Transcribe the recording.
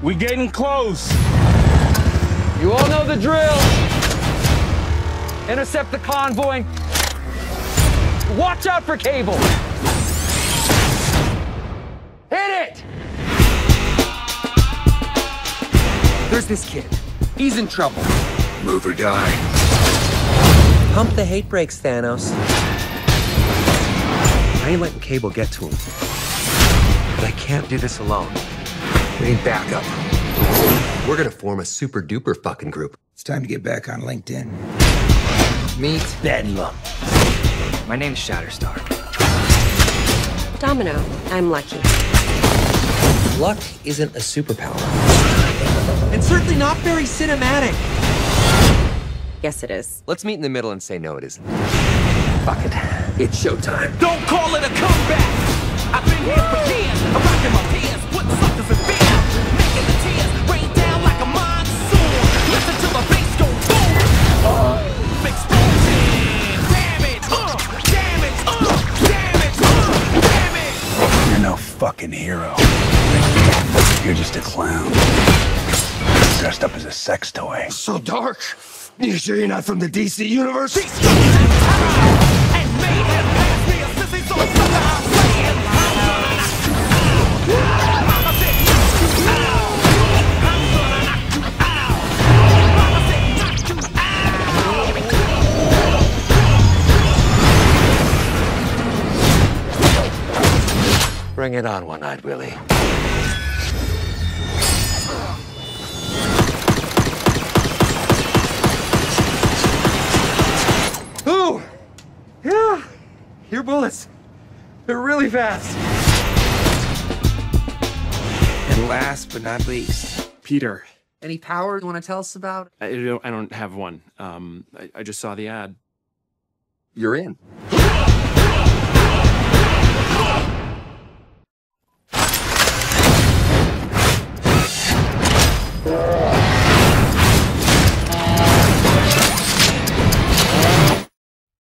We getting close. You all know the drill. Intercept the convoy. Watch out for Cable. Hit it! There's this kid. He's in trouble. Move or die. Pump the hate brakes, Thanos. I ain't letting Cable get to him. But I can't do this alone. We need backup. We're gonna form a super duper fucking group. It's time to get back on LinkedIn. Meet Bedlam. My name's Shatterstar. Domino, I'm lucky. Luck isn't a superpower. And certainly not very cinematic. Yes, it is. Let's meet in the middle and say no, it isn't. Fuck it. It's showtime. Don't call it a comeback. I've been here for years. Fucking hero. You're just a clown. Dressed up as a sex toy. So dark. You sure you're not from the DC universe? And mayhem pass me a sissy, so Bring it on, One-Eyed Willie. Ooh! Yeah! Your bullets. They're really fast. And last but not least, Peter. Any power you want to tell us about? I don't, I don't have one. Um, I, I just saw the ad. You're in.